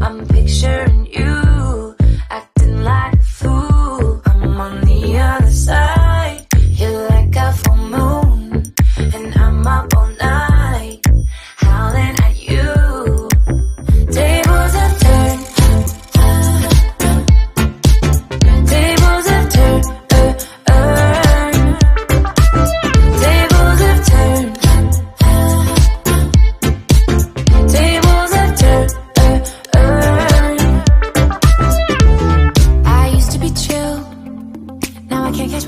I'm picturing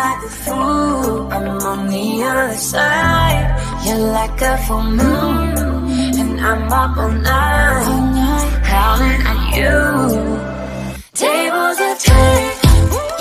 like a fool. I'm on the other side. You're like a full moon, and I'm up all night, howling at you. Tables have turned.